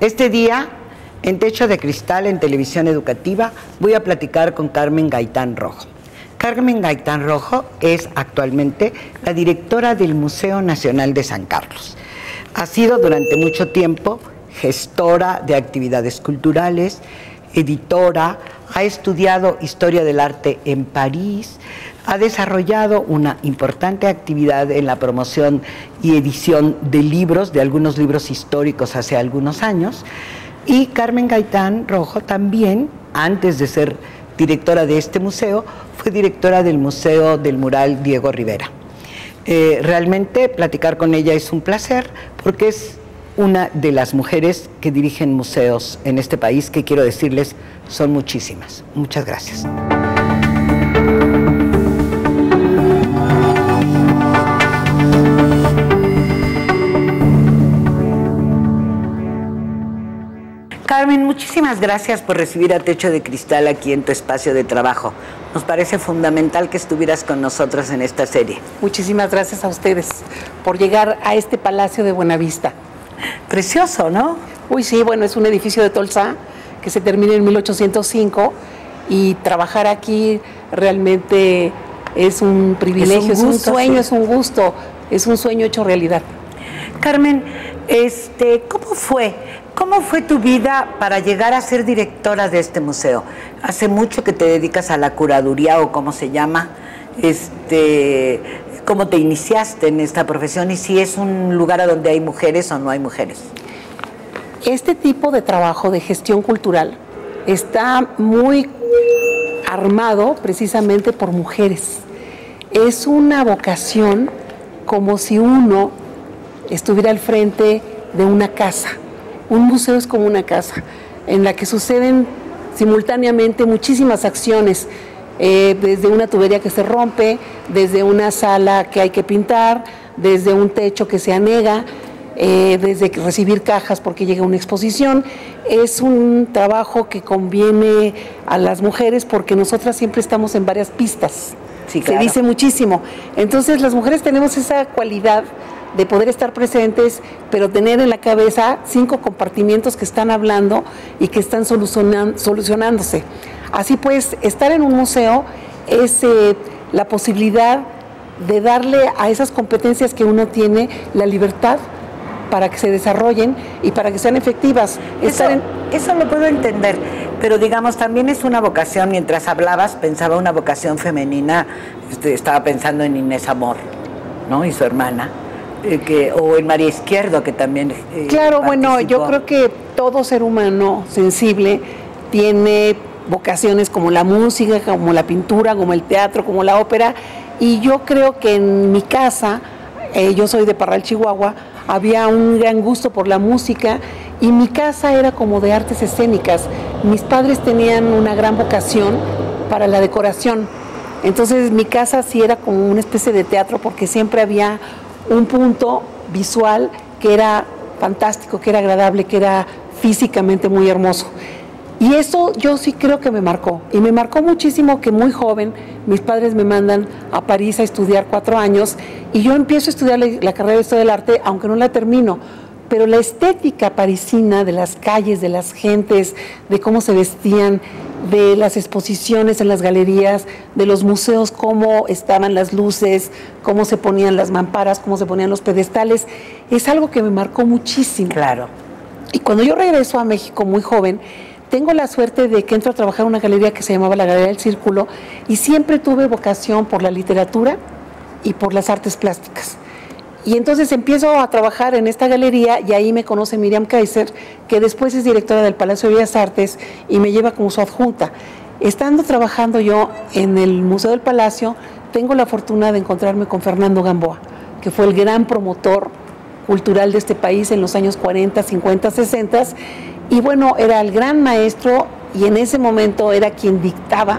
Este día, en Techo de Cristal, en Televisión Educativa, voy a platicar con Carmen Gaitán Rojo. Carmen Gaitán Rojo es actualmente la directora del Museo Nacional de San Carlos. Ha sido durante mucho tiempo gestora de actividades culturales, editora, ha estudiado historia del arte en París, ha desarrollado una importante actividad en la promoción y edición de libros, de algunos libros históricos hace algunos años, y Carmen Gaitán Rojo también, antes de ser directora de este museo, fue directora del Museo del Mural Diego Rivera. Eh, realmente platicar con ella es un placer porque es una de las mujeres que dirigen museos en este país, que quiero decirles son muchísimas. Muchas gracias. Carmen, muchísimas gracias por recibir a Techo de Cristal aquí en tu espacio de trabajo. Nos parece fundamental que estuvieras con nosotros en esta serie. Muchísimas gracias a ustedes por llegar a este Palacio de Buenavista. Precioso, ¿no? Uy, sí, bueno, es un edificio de Tolsa que se termina en 1805 y trabajar aquí realmente es un privilegio, es un, sueño, es un gusto, es un sueño hecho realidad. Carmen, este, ¿cómo fue? ¿Cómo fue tu vida para llegar a ser directora de este museo? Hace mucho que te dedicas a la curaduría o cómo se llama. Este, ¿Cómo te iniciaste en esta profesión y si es un lugar a donde hay mujeres o no hay mujeres? Este tipo de trabajo de gestión cultural está muy armado precisamente por mujeres. Es una vocación como si uno estuviera al frente de una casa. Un museo es como una casa en la que suceden simultáneamente muchísimas acciones eh, desde una tubería que se rompe, desde una sala que hay que pintar, desde un techo que se anega, eh, desde recibir cajas porque llega una exposición. Es un trabajo que conviene a las mujeres porque nosotras siempre estamos en varias pistas. Se dice muchísimo. Entonces las mujeres tenemos esa cualidad de poder estar presentes, pero tener en la cabeza cinco compartimientos que están hablando y que están solucionándose. Así pues, estar en un museo es eh, la posibilidad de darle a esas competencias que uno tiene la libertad para que se desarrollen y para que sean efectivas. Eso, eso lo puedo entender, pero digamos, también es una vocación, mientras hablabas, pensaba una vocación femenina, este, estaba pensando en Inés Amor, ¿no? Y su hermana. Eh, que, o en María Izquierdo, que también... Eh, claro, bueno, yo creo que todo ser humano sensible tiene vocaciones como la música, como la pintura, como el teatro, como la ópera. Y yo creo que en mi casa, eh, yo soy de Parral, Chihuahua, había un gran gusto por la música y mi casa era como de artes escénicas. Mis padres tenían una gran vocación para la decoración. Entonces mi casa sí era como una especie de teatro porque siempre había un punto visual que era fantástico, que era agradable, que era físicamente muy hermoso. Y eso yo sí creo que me marcó. Y me marcó muchísimo que muy joven mis padres me mandan a París a estudiar cuatro años y yo empiezo a estudiar la, carrera de Historia del Arte, aunque no la termino. Pero la estética parisina de las calles, de las gentes, de cómo se vestían, de las exposiciones en las galerías, de los museos, cómo estaban las luces, cómo se ponían las mamparas, cómo se ponían los pedestales, es algo que me marcó muchísimo. Claro. Y cuando yo regreso a México muy joven, tengo la suerte de que entro a trabajar en una galería que se llamaba la Galería del Círculo y siempre tuve vocación por la literatura y por las artes plásticas. Y entonces empiezo a trabajar en esta galería y ahí me conoce Miriam Kaiser, que después es directora del Palacio de Bellas Artes y me lleva como su adjunta. Estando trabajando yo en el Museo del Palacio, tengo la fortuna de encontrarme con Fernando Gamboa, que fue el gran promotor cultural de este país en los años 40, 50, 60 y bueno, era el gran maestro y en ese momento era quien dictaba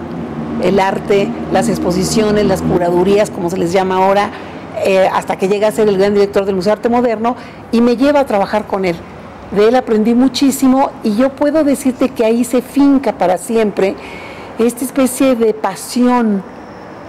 el arte, las exposiciones, las curadurías, como se les llama ahora, eh, hasta que llega a ser el gran director del Museo de Arte Moderno y me lleva a trabajar con él. De él aprendí muchísimo y yo puedo decirte que ahí se finca para siempre esta especie de pasión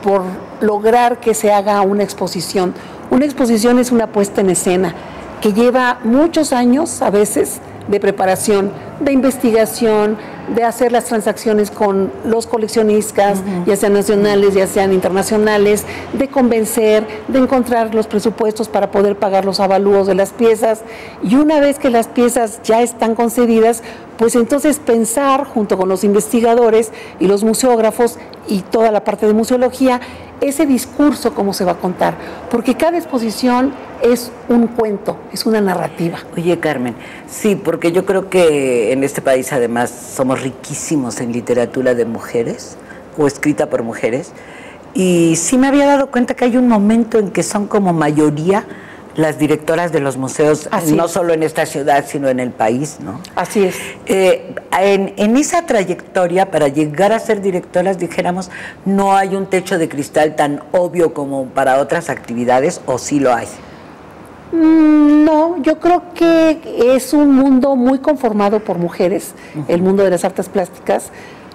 por lograr que se haga una exposición. Una exposición es una puesta en escena que lleva muchos años a veces de preparación, de investigación, de hacer las transacciones con los coleccionistas, ya sean nacionales, ya sean internacionales, de convencer, de encontrar los presupuestos para poder pagar los avalúos de las piezas. Y una vez que las piezas ya están concedidas, pues entonces pensar junto con los investigadores y los museógrafos y toda la parte de museología, ese discurso cómo se va a contar, porque cada exposición es un cuento, es una narrativa. Oye, Carmen, sí, porque yo creo que en este país además somos riquísimos en literatura de mujeres o escrita por mujeres, y sí me había dado cuenta que hay un momento en que son como mayoría las directoras de los museos, no solo en esta ciudad, sino en el país, ¿no? Así es. Eh, en, esa trayectoria, para llegar a ser directoras, dijéramos, no hay un techo de cristal tan obvio como para otras actividades, o sí lo hay. Mm, no, yo creo que es un mundo muy conformado por mujeres, el mundo de las artes plásticas.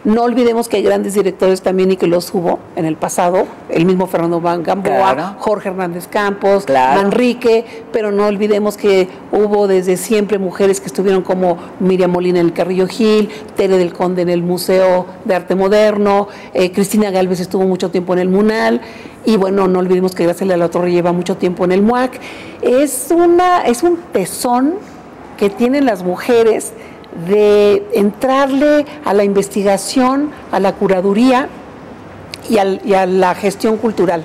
No olvidemos que hay grandes directores también y que los hubo en el pasado, el mismo Fernando Van Gamboa, Jorge Hernández Campos, Manrique, pero no olvidemos que hubo desde siempre mujeres que estuvieron como Miriam Molina en el Carrillo Gil, Tere del Conde en el Museo de Arte Moderno, eh, Cristina Galvez estuvo mucho tiempo en el MUNAL, y bueno, no olvidemos que Graciela La Torre lleva mucho tiempo en el MUAC. Es, una, es un tesón que tienen las mujeres de entrarle a la investigación, a la curaduría y, a la gestión cultural.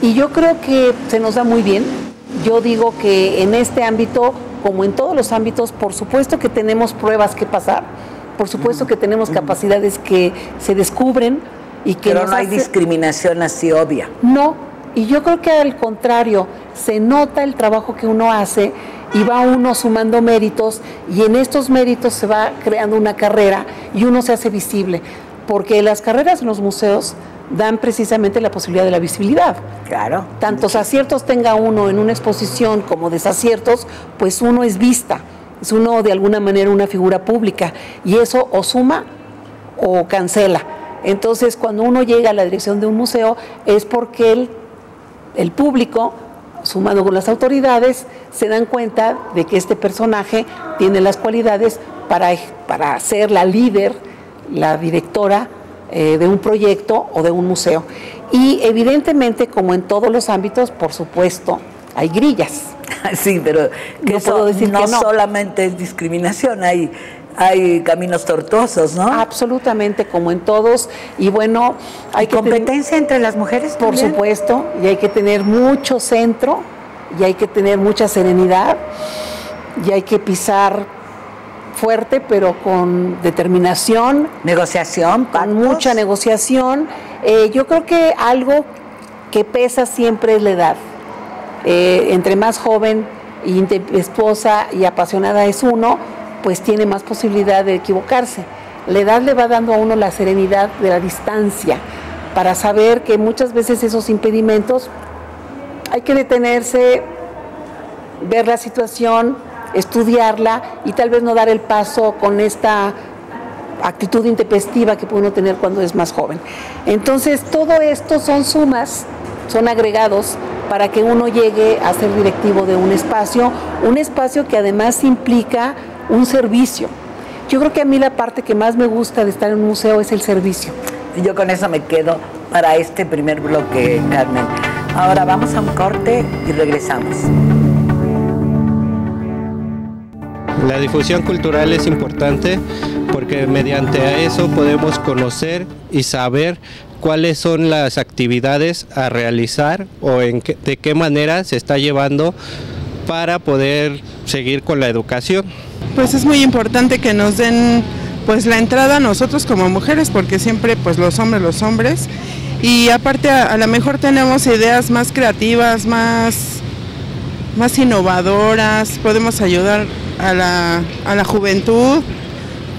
Y yo creo que se nos da muy bien. Yo digo que en este ámbito, como en todos los ámbitos, por supuesto que tenemos pruebas que pasar, por supuesto que tenemos capacidades que se descubren y que... Pero no hay discriminación así obvia. No, y yo creo que al contrario, se nota el trabajo que uno hace y va uno sumando méritos y en estos méritos se va creando una carrera y uno se hace visible, porque las carreras en los museos dan precisamente la posibilidad de la visibilidad. Claro. Tantos aciertos tenga uno en una exposición como desaciertos, pues uno es vista, es uno de alguna manera una figura pública y eso o suma o cancela. Entonces, cuando uno llega a la dirección de un museo es porque el, el público sumado con las autoridades, se dan cuenta de que este personaje tiene las cualidades para, para ser la líder, la directora eh, de un proyecto o de un museo. Y evidentemente, como en todos los ámbitos, por supuesto, hay grillas. Sí, pero que no puedo decir no, que no solamente es discriminación, hay hay caminos tortuosos, ¿no? Absolutamente, como en todos. Y bueno, hay competencia entre las mujeres. Por supuesto, y hay que tener mucho centro, y hay que tener mucha serenidad, y hay que pisar fuerte, pero con determinación. Negociación, con mucha negociación. Eh, yo creo que algo que pesa siempre es la edad. Eh, entre más joven y esposa y apasionada es uno, pues tiene más posibilidad de equivocarse. La edad le va dando a uno la serenidad de la distancia para saber que muchas veces esos impedimentos hay que detenerse, ver la situación, estudiarla y tal vez no dar el paso con esta actitud intempestiva que puede uno tener cuando es más joven. Entonces, todo esto son sumas, son agregados para que uno llegue a ser directivo de un espacio, un espacio que además implica un servicio. Yo creo que a mí la parte que más me gusta de estar en un museo es el servicio. Y yo con eso me quedo para este primer bloque, Carmen. Ahora vamos a un corte y regresamos. La difusión cultural es importante porque mediante eso podemos conocer y saber cuáles son las actividades a realizar o en de qué manera se está llevando para poder seguir con la educación. Pues es muy importante que nos den pues la entrada a nosotros como mujeres porque siempre pues los hombres los hombres y aparte a, lo mejor tenemos ideas más creativas, más más innovadoras, podemos ayudar a la, a la juventud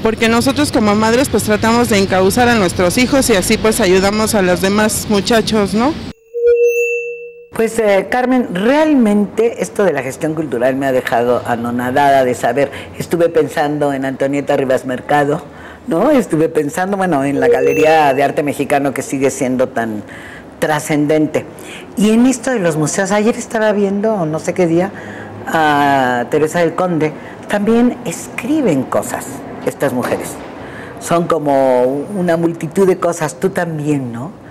porque nosotros como madres pues tratamos de encauzar a nuestros hijos y así pues ayudamos a los demás muchachos, ¿no? Pues eh, Carmen, realmente esto de la gestión cultural me ha dejado anonadada de saber. Estuve pensando en Antonieta Rivas Mercado, ¿no? Estuve pensando, bueno, en la Galería de Arte Mexicano que sigue siendo tan trascendente. Y en esto de los museos, ayer estaba viendo, no sé qué día, a Teresa del Conde, también escriben cosas estas mujeres. Son como una multitud de cosas, tú también, ¿no?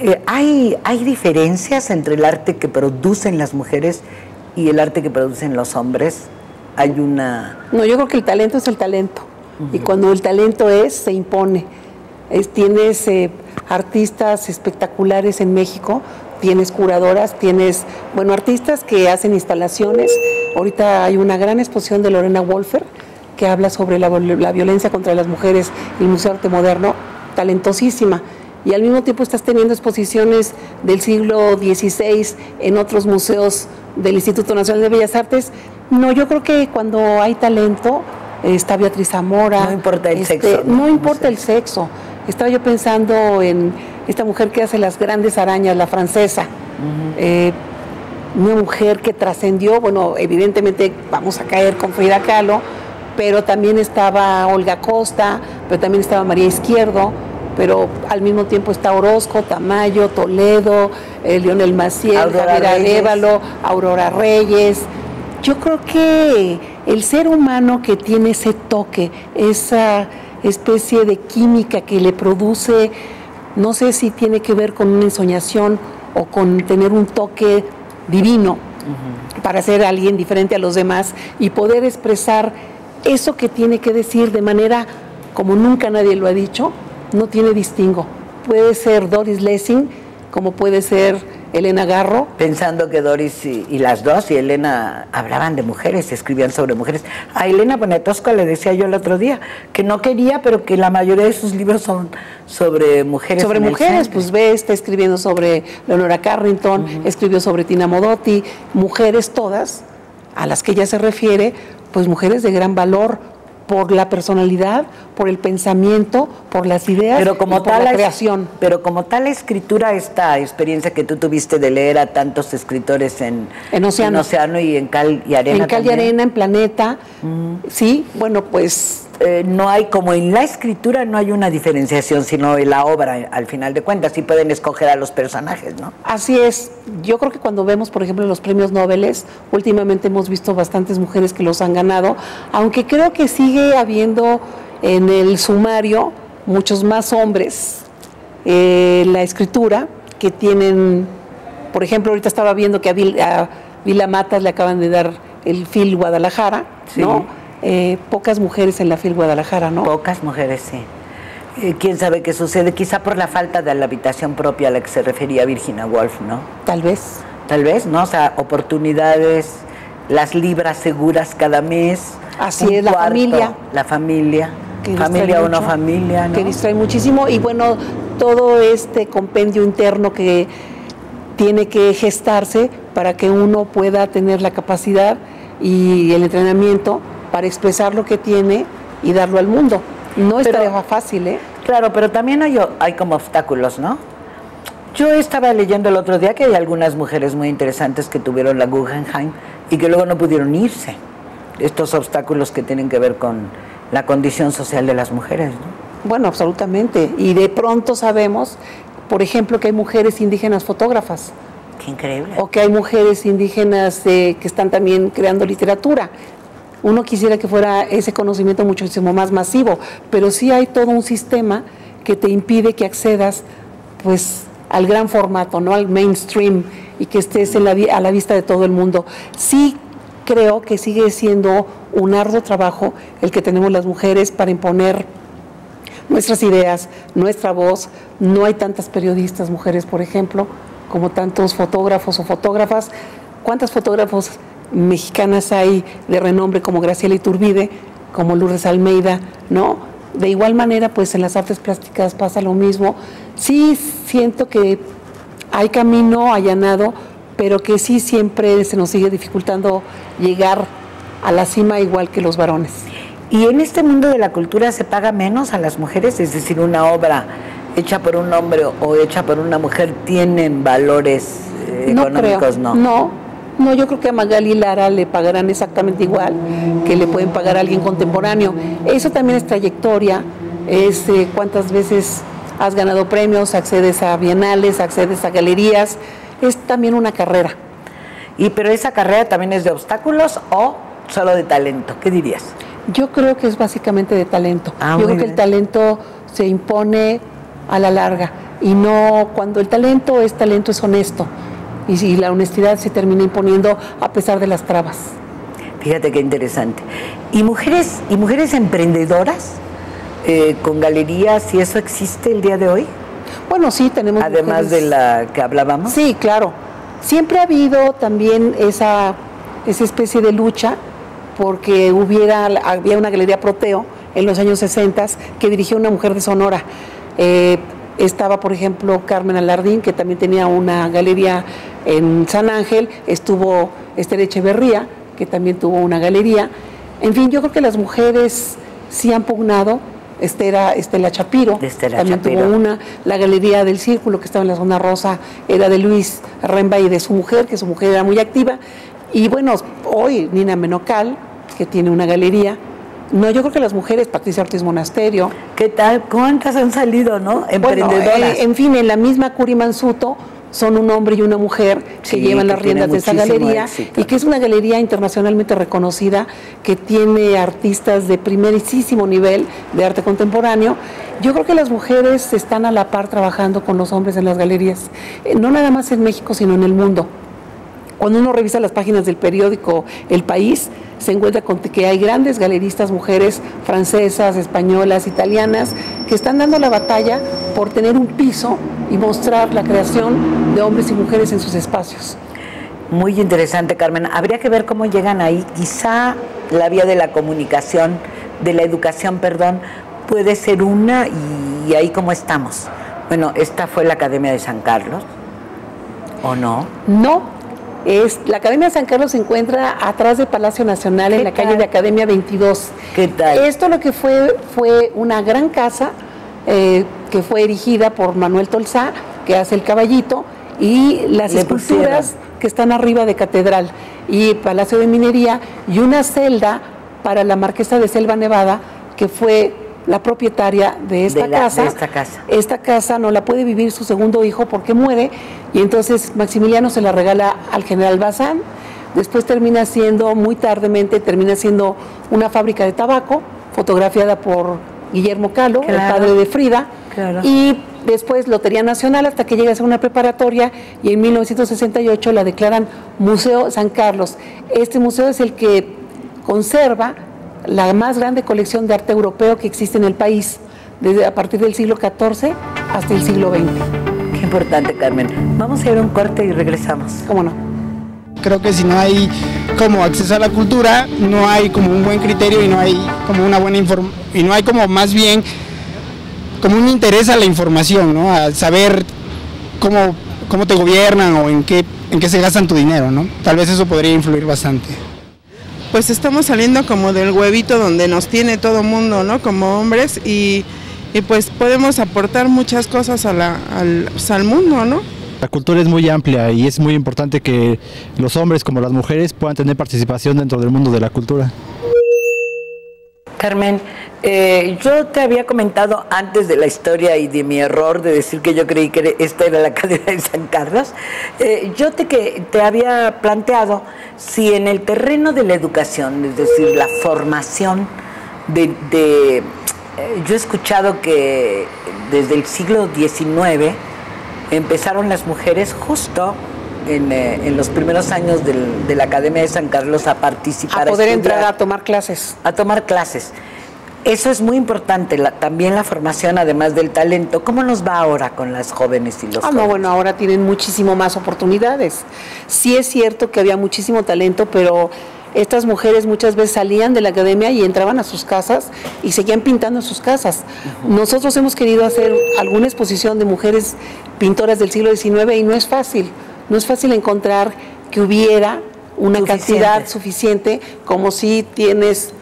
Eh, ¿hay, ¿Hay diferencias entre el arte que producen las mujeres y el arte que producen los hombres? Hay una... No, yo creo que el talento es el talento. Y cuando el talento es, se impone. tienes eh, artistas espectaculares en México, tienes curadoras, tienes, bueno, artistas que hacen instalaciones. Ahorita hay una gran exposición de Lorena Wolfer que habla sobre la, la violencia contra las mujeres y el Museo de Arte Moderno, talentosísima y al mismo tiempo estás teniendo exposiciones del siglo XVI en otros museos del Instituto Nacional de Bellas Artes. No, yo creo que cuando hay talento, está Beatriz Zamora. No importa el este, sexo. No, importa el sexo. Estaba yo pensando en esta mujer que hace las grandes arañas, la francesa. Eh, una mujer que trascendió, bueno, evidentemente vamos a caer con Frida Kahlo, pero también estaba Olga Costa, pero también estaba María Izquierdo pero al mismo tiempo está Orozco, Tamayo, Toledo, eh, Leonel Maciel, Javier Arevalo, Aurora Reyes. Yo creo que el ser humano que tiene ese toque, esa especie de química que le produce, no sé si tiene que ver con una ensoñación o con tener un toque divino para ser alguien diferente a los demás y poder expresar eso que tiene que decir de manera como nunca nadie lo ha dicho, no tiene distingo. Puede ser Doris Lessing, como puede ser Elena Garro. Pensando que Doris y, las dos y Elena hablaban de mujeres, escribían sobre mujeres. A Elena Bonetosca le decía yo el otro día que no quería, pero que la mayoría de sus libros son sobre mujeres. Sobre mujeres, pues ve, está escribiendo sobre Leonora Carrington, escribió sobre Tina Modotti, mujeres todas a las que ella se refiere, pues mujeres de gran valor, por la personalidad, por el pensamiento, por las ideas, pero como por tal la creación. Pero como tal escritura, esta experiencia que tú tuviste de leer a tantos escritores en, en, Océano. y en Cal y Arena. En Cal y Arena, en Planeta. Sí, bueno, pues eh, no hay, como en la escritura, no hay una diferenciación, sino en la obra, al final de cuentas, sí pueden escoger a los personajes, ¿no? Así es. Yo creo que cuando vemos, por ejemplo, los premios Nobel, últimamente hemos visto bastantes mujeres que los han ganado, aunque creo que sigue habiendo en el sumario muchos más hombres eh, en la escritura que tienen, por ejemplo, ahorita estaba viendo que a, Vila Matas le acaban de dar el FIL Guadalajara, ¿no? Eh, pocas mujeres en la FIL Guadalajara, ¿no? Pocas mujeres, sí. Eh, quién sabe qué sucede, quizá por la falta de la habitación propia a la que se refería Virginia Woolf, ¿no? Tal vez. Tal vez, ¿no? O sea, oportunidades, las libras seguras cada mes. Así es, la familia. La familia. familia o no familia, ¿no? Que distrae muchísimo. Y bueno, todo este compendio interno que tiene que gestarse para que uno pueda tener la capacidad y el entrenamiento para expresar lo que tiene y darlo al mundo. No es fácil, ¿eh? Claro, pero también hay, hay como obstáculos, ¿no? Yo estaba leyendo el otro día que hay algunas mujeres muy interesantes que tuvieron la Guggenheim y que luego no pudieron irse. Estos obstáculos que tienen que ver con la condición social de las mujeres, ¿no? Bueno, absolutamente. Y de pronto sabemos, por ejemplo, que hay mujeres indígenas fotógrafas. Qué increíble. O que hay mujeres indígenas eh, que están también creando literatura. Uno quisiera que fuera ese conocimiento muchísimo más masivo, pero sí hay todo un sistema que te impide que accedas pues al gran formato, no al mainstream y que estés en la, a la vista de todo el mundo. Sí creo que sigue siendo un arduo trabajo el que tenemos las mujeres para imponer nuestras ideas, nuestra voz. No hay tantas periodistas mujeres, por ejemplo, como tantos fotógrafos o fotógrafas. ¿Cuántos fotógrafos mexicanas hay de renombre como Graciela Iturbide, como Lourdes Almeida, ¿no? De igual manera, pues en las artes plásticas pasa lo mismo. Sí siento que hay camino allanado, pero que sí siempre se nos sigue dificultando llegar a la cima igual que los varones. ¿Y en este mundo de la cultura se paga menos a las mujeres? Es decir, una obra hecha por un hombre o hecha por una mujer tienen valores eh, económicos, ¿no? No, no, yo creo que a Magali Lara le pagarán exactamente igual que le pueden pagar a alguien contemporáneo. Eso también es trayectoria, es eh, cuántas veces has ganado premios, accedes a bienales, accedes a galerías, es también una carrera. Y pero esa carrera también es de obstáculos o solo de talento, ¿qué dirías? Yo creo que es básicamente de talento. Ah, Yo creo que el talento se impone a la larga y no cuando el talento es talento es honesto y la honestidad se termina imponiendo a pesar de las trabas. Fíjate qué interesante. ¿Y mujeres, y mujeres emprendedoras eh, con galerías y eso existe el día de hoy? Bueno, sí, tenemos Además mujeres- de la que hablábamos. Sí, claro. Siempre ha habido también esa, esa especie de lucha porque hubiera, había una galería Proteo en los años 60 que dirigía una mujer de Sonora. Eh, estaba, por ejemplo, Carmen Alardín, que también tenía una galería en San Ángel. Estuvo Esther Echeverría, que también tuvo una galería. En fin, yo creo que las mujeres sí han pugnado. Estela, Estela Chapiro Estela también Chapiro. tuvo una. La Galería del Círculo, que estaba en la zona rosa, era de Luis Remba y de su mujer, que su mujer era muy activa. Y bueno, hoy Nina Menocal, que tiene una galería. No, yo creo que las mujeres, Patricia Ortiz Monasterio. ¿Qué tal? ¿Cuántas han salido, no? Bueno, Emprendedoras. eh, en fin, en la misma Curi Mansuto son un hombre y una mujer que llevan que las riendas de esa galería éxito. y que es una galería internacionalmente reconocida que tiene artistas de primerísimo nivel de arte contemporáneo. Yo creo que las mujeres están a la par trabajando con los hombres en las galerías, eh, no nada más en México, sino en el mundo. Cuando uno revisa las páginas del periódico El País, se encuentra con que hay grandes galeristas mujeres francesas, españolas, italianas, que están dando la batalla por tener un piso y mostrar la creación de hombres y mujeres en sus espacios. Muy interesante, Carmen. Habría que ver cómo llegan ahí. Quizá la vía de la comunicación, de la educación, perdón, puede ser una y ahí cómo estamos. Bueno, esta fue la Academia de San Carlos, ¿o no? No, es, la Academia San Carlos se encuentra atrás del Palacio Nacional en ¿Qué la calle de Academia 22. ¿Qué tal? Esto lo que fue fue una gran casa eh, que fue erigida por Manuel Tolsá, que hace el caballito, y las Le esculturas pusieron. que están arriba de Catedral y Palacio de Minería, y una celda para la Marquesa de Selva Nevada, que fue la propietaria de esta De la- casa. de esta casa. Esta casa no la puede vivir su segundo hijo porque muere y entonces Maximiliano se la regala al general Bazán. Después termina siendo, muy tardemente, termina siendo una fábrica de tabaco, fotografiada por Guillermo Calo, el padre de Frida. Claro. Y después Lotería Nacional hasta que llega a ser una preparatoria y en 1968 la declaran Museo San Carlos. Este museo es el que conserva la más grande colección de arte europeo que existe en el país, desde a partir del siglo XIV hasta el siglo XX. Qué importante, Carmen. Vamos a ir a un corte y regresamos. ¿Cómo no? Creo que si no hay como acceso a la cultura, no hay como un buen criterio y no hay como una buena información, y no hay como más bien como un interés a la información, ¿no? A saber cómo, cómo te gobiernan o en qué, en qué se gastan tu dinero, ¿no? Tal vez eso podría influir bastante. Pues estamos saliendo como del huevito donde nos tiene todo mundo, ¿no? Como hombres y, y pues podemos aportar muchas cosas a la- al, pues, al mundo, ¿no? La cultura es muy amplia y es muy importante que los hombres como las mujeres puedan tener participación dentro del mundo de la cultura. Carmen, eh, yo te había comentado antes de la historia y de mi error de decir que yo creí que esta era la Academia de San Carlos. eh, yo te, que, te había planteado si en el terreno de la educación, es decir, la formación de- eh, yo he escuchado que desde el siglo XIX empezaron las mujeres justo en, eh, en los primeros años del- de la Academia de San Carlos a participar. A poder estudiar entrar a tomar clases. a tomar clases. Eso es muy importante, la- también la formación, además del talento. ¿Cómo nos va ahora con las jóvenes y los Ah, no, bueno, ahora tienen muchísimo más oportunidades. Sí es cierto que había muchísimo talento, pero estas mujeres muchas veces salían de la academia y entraban a sus casas y seguían pintando en sus casas. Nosotros hemos querido hacer alguna exposición de mujeres pintoras del siglo XIX y no es fácil. No es fácil encontrar que hubiera una Suficiente. cantidad suficiente como si tienes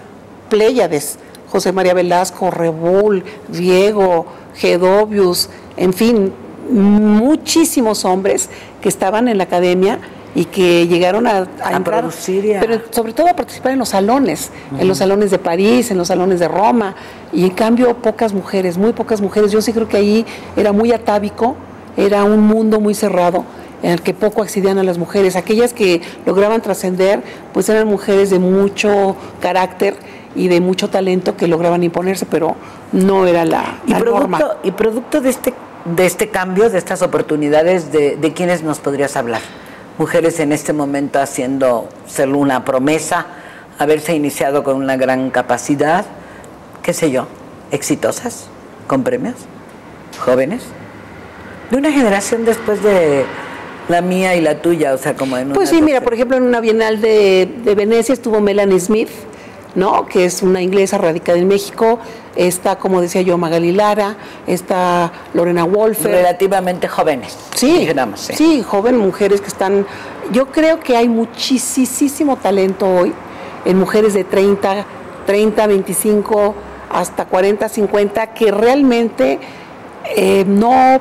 Pléyades, José María Velasco, Rebull, Diego, Gedovius, en fin, muchísimos hombres que estaban en la academia y que llegaron a, a A entrar, producir y a- pero sobre todo a participar en los salones, en los salones de París, en los salones de Roma, y en cambio pocas mujeres, muy pocas mujeres. Yo sí creo que ahí era muy atávico, era un mundo muy cerrado, en el que poco accedían a las mujeres. Aquellas que lograban trascender, pues eran mujeres de mucho carácter y de mucho talento que lograban imponerse, pero no era la, y norma. Producto, y producto de este, de este cambio, de estas oportunidades, ¿de, de quiénes nos podrías hablar? Mujeres en este momento haciendo ser una promesa, haberse iniciado con una gran capacidad, qué sé yo, exitosas, con premios, jóvenes, de una generación después de la mía y la tuya, o sea, como en Pues sí, mira, por ejemplo, en una bienal de, de Venecia estuvo Melanie Smith, ¿no? que es una inglesa radicada en México, está, como decía yo, Magali Lara, está Lorena Wolfer. Relativamente jóvenes. Sí, digamos, sí. sí, joven, mujeres que están... Yo creo que hay muchísimo talento hoy en mujeres de 30, 30, 25, hasta 40, 50, que realmente eh, no,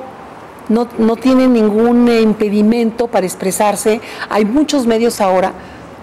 no, no tienen ningún impedimento para expresarse. Hay muchos medios ahora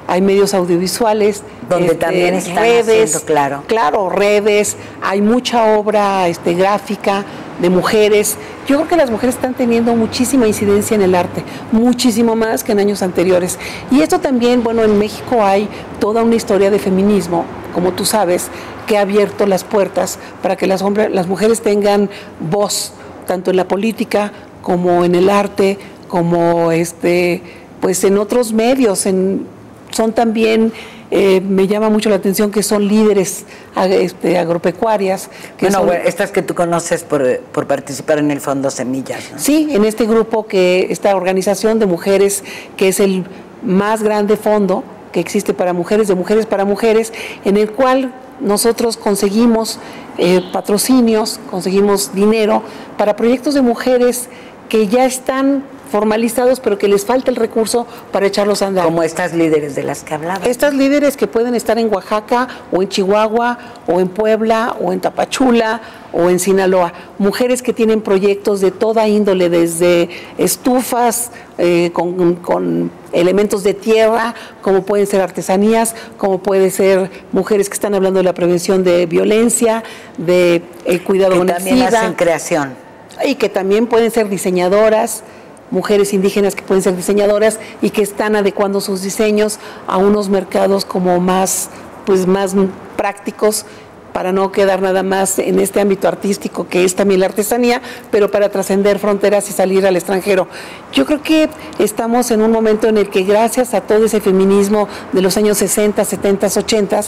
hay medios audiovisuales, donde este, también están redes, claro. claro, redes, hay mucha obra este, gráfica de mujeres. Yo creo que las mujeres están teniendo muchísima incidencia en el arte, muchísimo más que en años anteriores. Y esto también, bueno, en México hay toda una historia de feminismo, como tú sabes, que ha abierto las puertas para que las, hombres, las mujeres tengan voz, tanto en la política como en el arte, como este, pues en otros medios, en son también, eh, me llama mucho la atención que son líderes este, agropecuarias. Que bueno, son, estas que tú conoces por, por, participar en el Fondo Semillas. ¿no? Sí, en este grupo, que esta organización de mujeres, que es el más grande fondo que existe para mujeres, de mujeres para mujeres, en el cual nosotros conseguimos eh, patrocinios, conseguimos dinero para proyectos de mujeres que ya están formalizados, pero que les falta el recurso para echarlos a andar. Como estas líderes de las que hablaba. Estas líderes que pueden estar en Oaxaca o en Chihuahua o en Puebla o en Tapachula o en Sinaloa. Mujeres que tienen proyectos de toda índole, desde estufas eh, con, con, elementos de tierra, como pueden ser artesanías, como pueden ser mujeres que están hablando de la prevención de violencia, de el cuidado que también hacen creación. Y que también pueden ser diseñadoras, mujeres indígenas que pueden ser diseñadoras y que están adecuando sus diseños a unos mercados como más, pues más prácticos para no quedar nada más en este ámbito artístico que es también la artesanía, pero para trascender fronteras y salir al extranjero. Yo creo que estamos en un momento en el que gracias a todo ese feminismo de los años 60, 70, 80,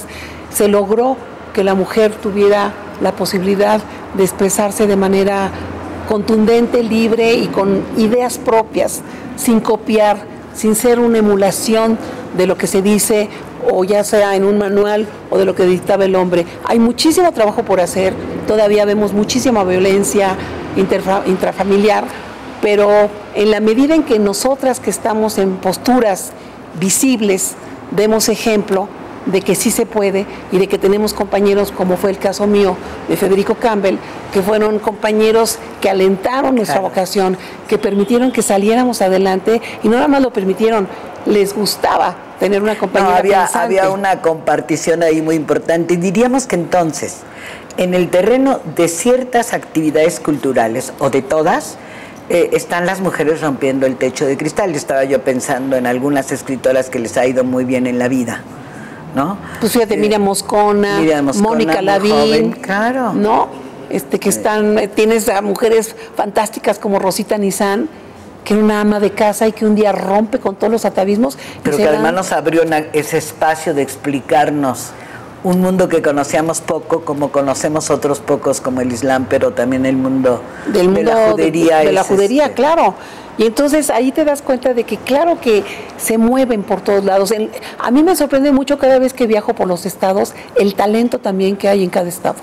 se logró que la mujer tuviera la posibilidad de expresarse de manera contundente, libre y con ideas propias, sin copiar, sin ser una emulación de lo que se dice o ya sea en un manual o de lo que dictaba el hombre. Hay muchísimo trabajo por hacer, todavía vemos muchísima violencia intrafamiliar, pero en la medida en que nosotras que estamos en posturas visibles demos ejemplo, de que sí se puede y de que tenemos compañeros, como fue el caso mío de Federico Campbell, que fueron compañeros que alentaron nuestra claro. vocación, que permitieron que saliéramos adelante y no nada más lo permitieron, les gustaba tener una compañera no, había, pensante. había una compartición ahí muy importante y diríamos que entonces, en el terreno de ciertas actividades culturales o de todas, eh, están las mujeres rompiendo el techo de cristal. Estaba yo pensando en algunas escritoras que les ha ido muy bien en la vida. ¿No? Pues fíjate, Miriam Moscona, Miriam Moscona Mónica Lavín, claro. ¿no? Este que están, tienes a mujeres fantásticas como Rosita Nizán, que era una ama de casa y que un día rompe con todos los atavismos. Pero que además nos abrió una, ese espacio de explicarnos un mundo que conocíamos poco, como conocemos otros pocos, como el Islam, pero también el mundo, del mundo de la judería. De, de la judería, este, claro. Y entonces ahí te das cuenta de que claro que se mueven por todos lados. El, a mí me sorprende mucho cada vez que viajo por los estados el talento también que hay en cada estado.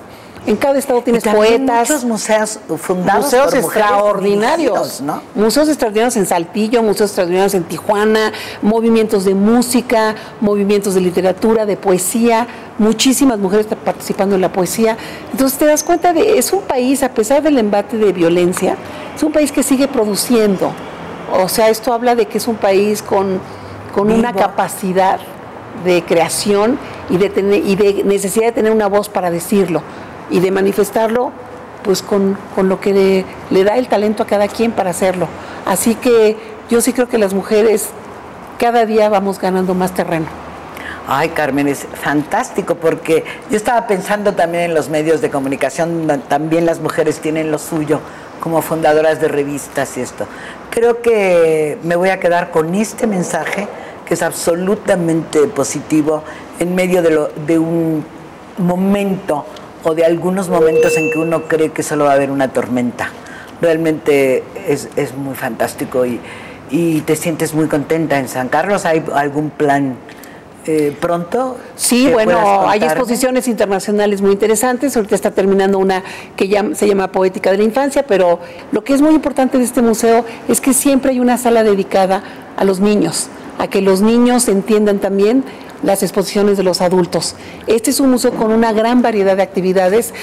En cada estado tienes poetas. muchos museos fundados museos por extraordinarios, ¿no? Museos extraordinarios en Saltillo, museos extraordinarios en Tijuana, movimientos de música, movimientos de literatura, de poesía, muchísimas mujeres participando en la poesía. Entonces te das cuenta de, es un país, a pesar del embate de violencia, es un país que sigue produciendo. O sea, esto habla de que es un país con, con una capacidad de creación y de, tener, y de necesidad de tener una voz para decirlo y de manifestarlo pues con, con lo que le, da el talento a cada quien para hacerlo. Así que yo sí creo que las mujeres cada día vamos ganando más terreno. Ay, Carmen, es fantástico porque yo estaba pensando también en los medios de comunicación, también las mujeres tienen lo suyo como fundadoras de revistas y esto. Creo que me voy a quedar con este mensaje que es absolutamente positivo en medio de un momento o de algunos momentos en que uno cree que solo va a haber una tormenta. Realmente es, es muy fantástico y, y te sientes muy contenta en San Carlos. ¿Hay algún plan? Eh, pronto? Sí, bueno, hay exposiciones internacionales muy interesantes. Ahorita está terminando una que ya se llama Poética de la Infancia, pero lo que es muy importante de este museo es que siempre hay una sala dedicada a los niños, a que los niños entiendan también las exposiciones de los adultos. Este es un museo con una gran variedad de actividades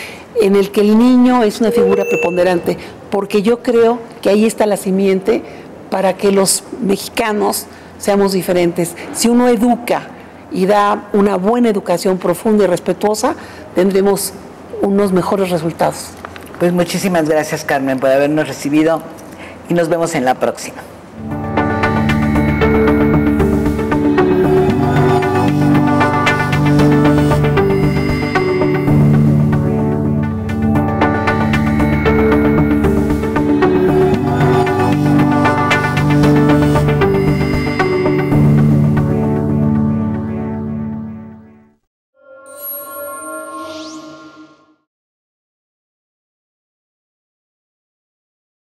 en el que el niño es una figura preponderante, porque yo creo que ahí está la simiente para que los mexicanos seamos diferentes. Si uno educa y da una buena educación profunda y respetuosa, tendremos unos mejores resultados. Pues muchísimas gracias Carmen por habernos recibido y nos vemos en la próxima.